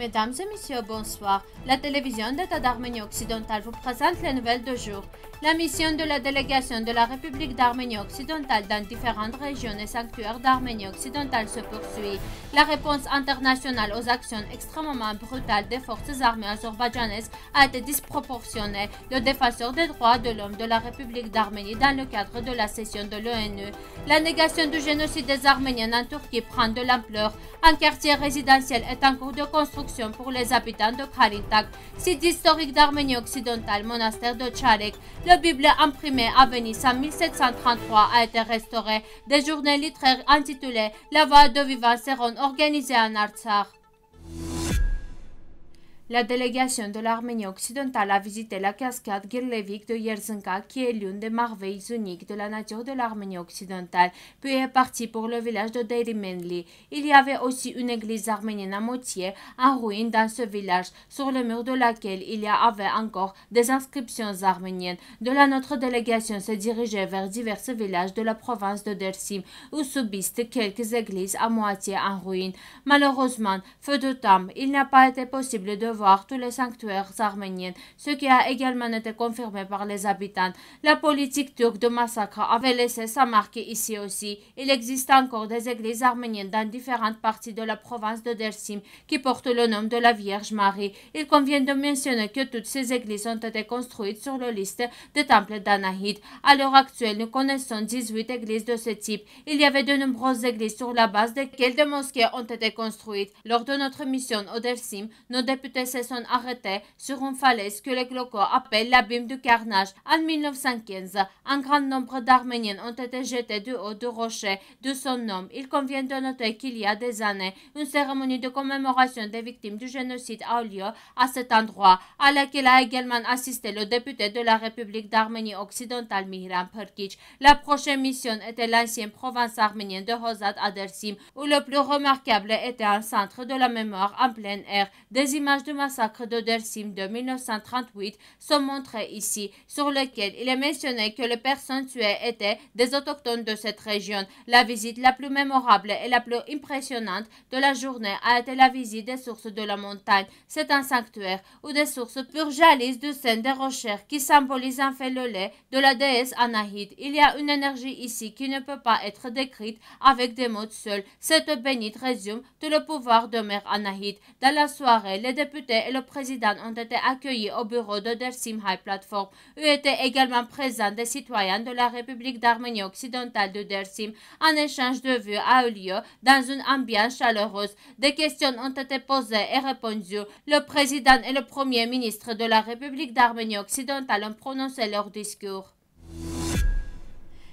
Mesdames et messieurs, bonsoir. La télévision d'État d'Arménie occidentale vous présente les nouvelles de jour. La mission de la délégation de la République d'Arménie occidentale dans différentes régions et sanctuaires d'Arménie occidentale se poursuit. La réponse internationale aux actions extrêmement brutales des forces armées azerbaïdjanaises a été disproportionnée. Le défenseur des droits de l'homme de la République d'Arménie dans le cadre de la session de l'ONU. La négation du génocide des Arméniens en Turquie prend de l'ampleur. Un quartier résidentiel est en cours de construction pour les habitants de Karintak, site historique d'Arménie occidentale, monastère de Tcharek. La Bible imprimée à Venise en 1733 a été restaurée. Des journées littéraires intitulées La voix de vivant seront organisées en Artsakh. La délégation de l'Arménie occidentale a visité la cascade Girlevik de Yerzinka, qui est l'une des merveilles uniques de la nature de l'Arménie occidentale, puis est partie pour le village de Derimenli. Il y avait aussi une église arménienne à moitié en ruine dans ce village, sur le mur de laquelle il y avait encore des inscriptions arméniennes. De là, notre délégation s'est dirigée vers divers villages de la province de Dersim, où subsistent quelques églises à moitié en ruine. Malheureusement, feu de temps, il n'a pas été possible de tous les sanctuaires arméniens, ce qui a également été confirmé par les habitants. La politique turque de massacre avait laissé sa marque ici aussi. Il existe encore des églises arméniennes dans différentes parties de la province de Dersim qui portent le nom de la Vierge Marie. Il convient de mentionner que toutes ces églises ont été construites sur la liste des temples d'Anahid. À l'heure actuelle, nous connaissons 18 églises de ce type. Il y avait de nombreuses églises sur la base desquelles des mosquées ont été construites. Lors de notre mission au Dersim, nos députés se sont arrêtés sur une falaise que les locaux appellent l'abîme du carnage. En 1915, un grand nombre d'Arméniens ont été jetés du haut du rocher de son nom. Il convient de noter qu'il y a des années, une cérémonie de commémoration des victimes du génocide a eu lieu à cet endroit, à laquelle a également assisté le député de la République d'Arménie occidentale Mihran Perkic. La prochaine mission était l'ancienne province arménienne de Hozad Adersim, où le plus remarquable était un centre de la mémoire en plein air. Des images de massacre de Dersim de 1938 sont montrés ici, sur lequel il est mentionné que les personnes tuées étaient des autochtones de cette région. La visite la plus mémorable et la plus impressionnante de la journée a été la visite des sources de la montagne. C'est un sanctuaire où des sources purgalisent du sein des rochers qui symbolisent en fait le lait de la déesse Anahid. Il y a une énergie ici qui ne peut pas être décrite avec des mots seuls. Cette bénite résume tout le pouvoir de Mère Anahid. Dans la soirée, les députés et le président ont été accueillis au bureau de Dersim High Platform, où étaient également présents des citoyens de la République d'Arménie occidentale de Dersim. Un échange de vues a eu lieu dans une ambiance chaleureuse. Des questions ont été posées et répondues. Le président et le premier ministre de la République d'Arménie occidentale ont prononcé leur discours.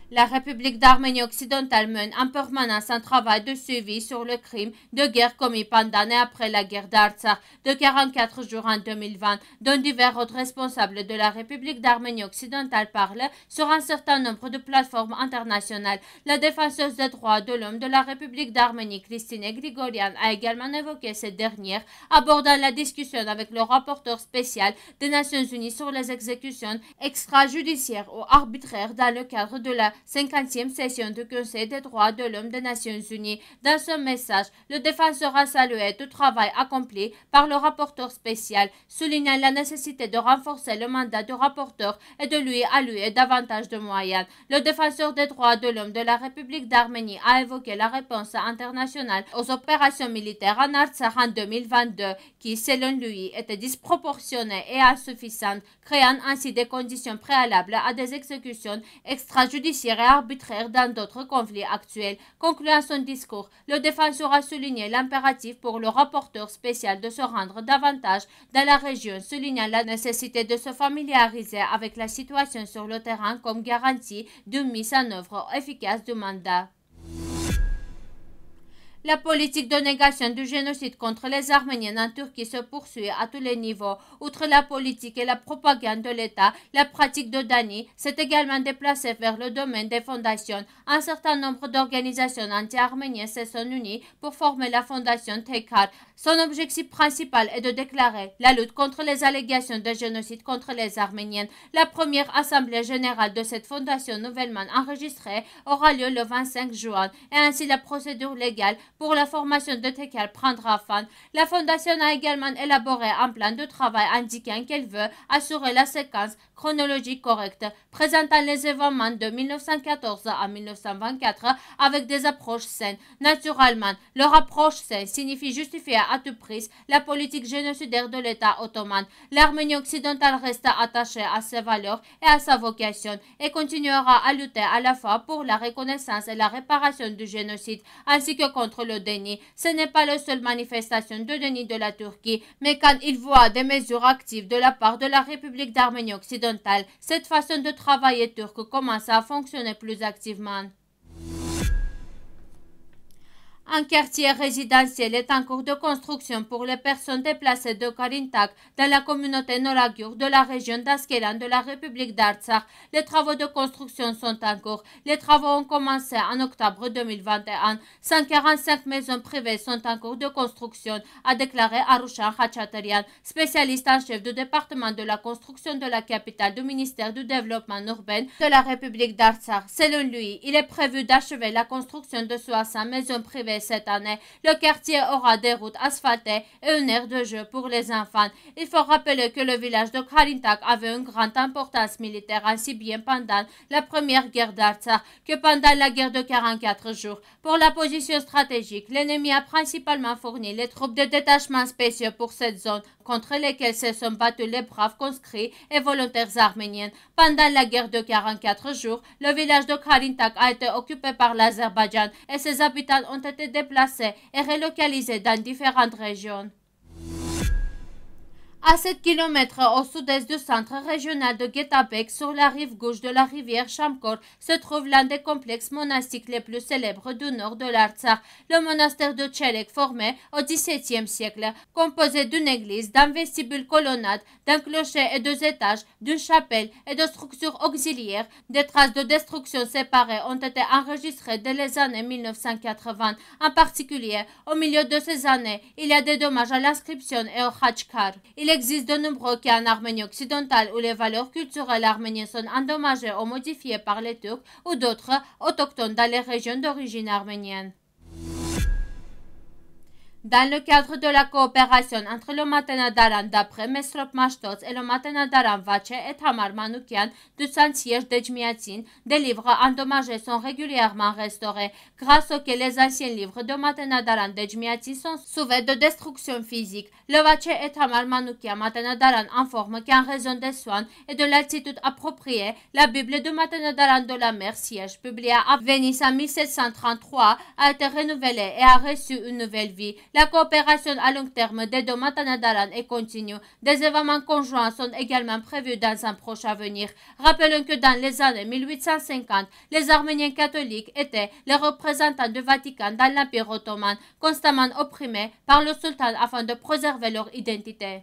La République d'Arménie occidentale mène en permanence un travail de suivi sur le crime de guerre commis pendant et après la guerre d'Artsakh de 44 jours en 2020, dont divers autres responsables de la République d'Arménie occidentale parlent sur un certain nombre de plateformes internationales. La défenseuse des droits de l'homme de la République d'Arménie, Christine Grigorian, a également évoqué cette dernière, abordant la discussion avec le rapporteur spécial des Nations Unies sur les exécutions extrajudiciaires ou arbitraires dans le cadre de la 50e session du Conseil des droits de l'homme des Nations Unies. Dans ce message, le défenseur a salué tout travail accompli par le rapporteur spécial, soulignant la nécessité de renforcer le mandat du rapporteur et de lui allouer davantage de moyens. Le défenseur des droits de l'homme de la République d'Arménie a évoqué la réponse internationale aux opérations militaires en Artsakh en 2022 qui, selon lui, était disproportionnée et insuffisante, créant ainsi des conditions préalables à des exécutions extrajudiciaires et arbitraire dans d'autres conflits actuels. Concluant son discours, le défenseur a souligné l'impératif pour le rapporteur spécial de se rendre davantage dans la région, soulignant la nécessité de se familiariser avec la situation sur le terrain comme garantie d'une mise en œuvre efficace du mandat. La politique de négation du génocide contre les Arméniens en Turquie se poursuit à tous les niveaux. Outre la politique et la propagande de l'État, la pratique de Dani s'est également déplacée vers le domaine des fondations. Un certain nombre d'organisations anti-arméniennes se sont unies pour former la fondation Tekar. Son objectif principal est de déclarer la lutte contre les allégations de génocide contre les Arméniens. La première assemblée générale de cette fondation nouvellement enregistrée aura lieu le 25 juin et ainsi la procédure légale pour la formation de Tekel prendra fin. La Fondation a également élaboré un plan de travail indiquant qu'elle veut assurer la séquence chronologique correcte, présentant les événements de 1914 à 1924 avec des approches saines. Naturellement, leur approche saine signifie justifier à tout prix la politique génocidaire de l'État ottoman. L'Arménie occidentale reste attachée à ses valeurs et à sa vocation et continuera à lutter à la fois pour la reconnaissance et la réparation du génocide ainsi que contre le déni. Ce n'est pas la seule manifestation de déni de la Turquie, mais quand il voit des mesures actives de la part de la République d'Arménie occidentale, cette façon de travailler turque commence à fonctionner plus activement. Un quartier résidentiel est en cours de construction pour les personnes déplacées de Karintak dans la communauté Noragur de la région d'Askelan de la République d'Artsakh. Les travaux de construction sont en cours. Les travaux ont commencé en octobre 2021. 145 maisons privées sont en cours de construction, a déclaré Arushan Khachatarian, spécialiste en chef du département de la construction de la capitale du ministère du développement urbain de la République d'Artsakh. Selon lui, il est prévu d'achever la construction de 60 maisons privées cette année. Le quartier aura des routes asphaltées et une aire de jeu pour les enfants. Il faut rappeler que le village de Karintak avait une grande importance militaire, ainsi bien pendant la première guerre d'Artsakh que pendant la guerre de 44 jours. Pour la position stratégique, l'ennemi a principalement fourni les troupes de détachement spéciaux pour cette zone, contre lesquelles se sont battus les braves conscrits et volontaires arméniens. Pendant la guerre de 44 jours, le village de Karintak a été occupé par l'Azerbaïdjan et ses habitants ont été déplacés et relocalisés dans différentes régions. À 7 km au sud-est du centre régional de Getabek, sur la rive gauche de la rivière Chamkor, se trouve l'un des complexes monastiques les plus célèbres du nord de l'Artsakh, le monastère de Tchelek, formé au XVIIe siècle, composé d'une église, d'un vestibule colonnade, d'un clocher et deux étages, d'une chapelle et de structures auxiliaires. Des traces de destruction séparées ont été enregistrées dès les années 1980. En particulier, au milieu de ces années, il y a des dommages à l'inscription et au Khachkar. Il existe de nombreux cas en Arménie occidentale où les valeurs culturelles arméniennes sont endommagées ou modifiées par les Turcs ou d'autres autochtones dans les régions d'origine arménienne. Dans le cadre de la coopération entre le Matenadaran d'après Mesrop Mashtos et le Matenadaran Vache et Tamar Manoukian du Saint-Siège d'Ejmiatin, des livres endommagés sont régulièrement restaurés, grâce auxquels les anciens livres de Matenadaran d'Ejmiatin sont sauvés de destruction physique. Le Vache et Tamar Manoukian Matenadaran informent qu'en raison des soins et de l'altitude appropriée, la Bible de Matenadaran de la mer Siège, publiée à Venise en 1733, a été renouvelée et a reçu une nouvelle vie. La coopération à long terme des deux Matanadaran est continue. Des événements conjoints sont également prévus dans un proche avenir. Rappelons que dans les années 1850, les Arméniens catholiques étaient les représentants du Vatican dans l'Empire ottoman, constamment opprimés par le sultan afin de préserver leur identité.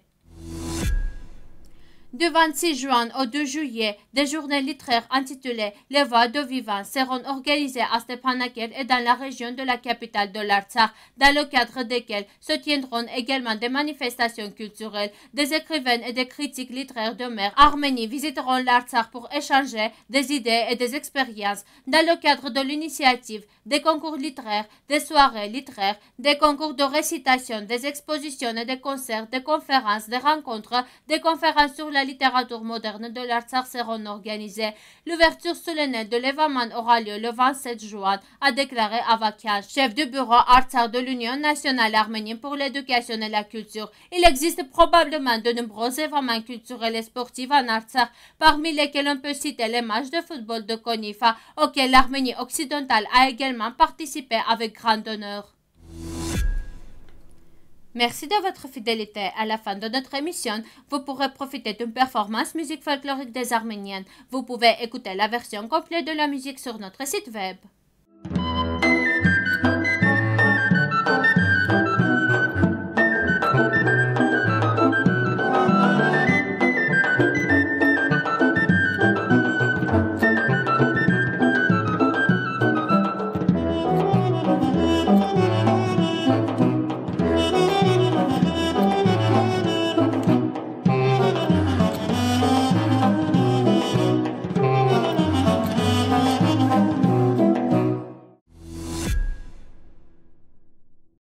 Du 26 juin au 2 juillet, des journées littéraires intitulées Les voix de vivants seront organisées à Stepanakert et dans la région de la capitale de l'Artsakh, dans le cadre desquelles se tiendront également des manifestations culturelles. Des écrivaines et des critiques littéraires de mer Arménie visiteront l'Artsakh pour échanger des idées et des expériences. Dans le cadre de l'initiative, des concours littéraires, des soirées littéraires, des concours de récitation, des expositions et des concerts, des conférences, des rencontres, des conférences sur la littérature moderne de l'Artsakh seront organisées. L'ouverture solennelle de l'événement aura lieu le 27 juin, a déclaré Avakian, chef du bureau Artsakh de l'Union nationale arménienne pour l'éducation et la culture. Il existe probablement de nombreux événements culturels et sportifs en Artsakh, parmi lesquels on peut citer les matchs de football de Konifa, auxquels l'Arménie occidentale a également participé avec grand honneur. Merci de votre fidélité. À la fin de notre émission, vous pourrez profiter d'une performance musique folklorique des Arméniennes. Vous pouvez écouter la version complète de la musique sur notre site web.